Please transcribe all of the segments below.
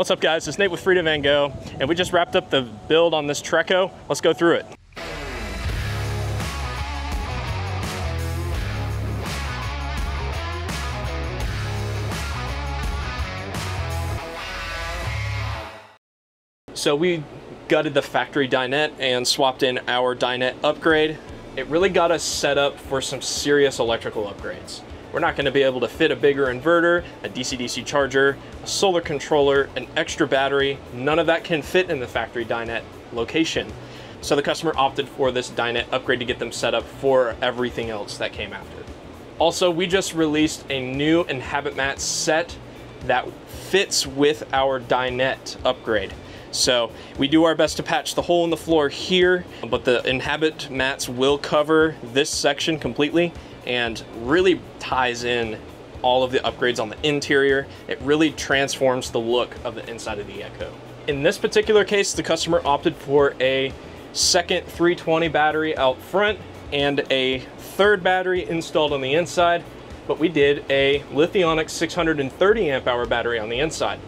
What's up guys, it's Nate with Freedom Van Go, and we just wrapped up the build on this Treco. Let's go through it. So we gutted the factory dinette and swapped in our dinette upgrade. It really got us set up for some serious electrical upgrades. We're not gonna be able to fit a bigger inverter, a DC-DC charger, a solar controller, an extra battery. None of that can fit in the factory dinette location. So the customer opted for this dinette upgrade to get them set up for everything else that came after. Also, we just released a new Inhabit mat set that fits with our dinette upgrade. So we do our best to patch the hole in the floor here, but the Inhabit mats will cover this section completely and really ties in all of the upgrades on the interior. It really transforms the look of the inside of the Ekko. In this particular case, the customer opted for a second 320 battery out front and a third battery installed on the inside, but we did a Lithionics 630 amp hour battery on the inside.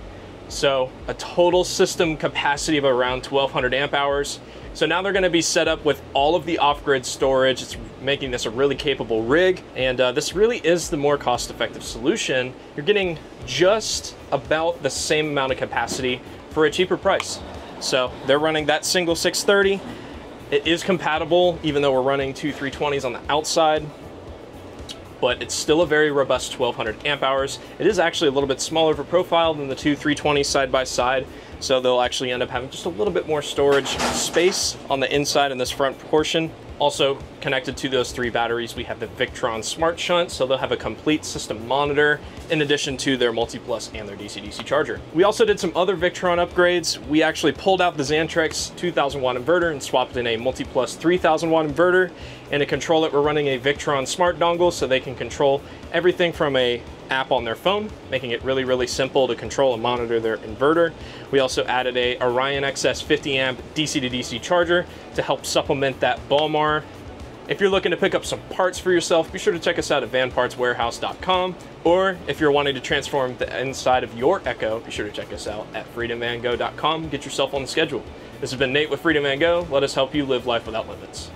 So a total system capacity of around 1200 amp hours. So now they're gonna be set up with all of the off-grid storage. It's making this a really capable rig. And uh, this really is the more cost-effective solution. You're getting just about the same amount of capacity for a cheaper price. So they're running that single 630. It is compatible, even though we're running two 320s on the outside but it's still a very robust 1200 amp hours. It is actually a little bit smaller of a profile than the two 320 side by side, so they'll actually end up having just a little bit more storage space on the inside in this front portion. Also connected to those three batteries, we have the Victron Smart Shunt, so they'll have a complete system monitor in addition to their Multi-Plus and their DC-DC charger. We also did some other Victron upgrades. We actually pulled out the Xantrex 2000 watt inverter and swapped in a Multi-Plus 3000 watt inverter. And to control it, we're running a Victron Smart Dongle so they can control everything from a app on their phone, making it really, really simple to control and monitor their inverter. We also added a Orion XS 50 amp DC to DC charger to help supplement that Balmar. If you're looking to pick up some parts for yourself, be sure to check us out at vanpartswarehouse.com. Or if you're wanting to transform the inside of your Ekko, be sure to check us out at freedomvango.com. Get yourself on the schedule. This has been Nate with Freedom Van Go. Let us help you live life without limits.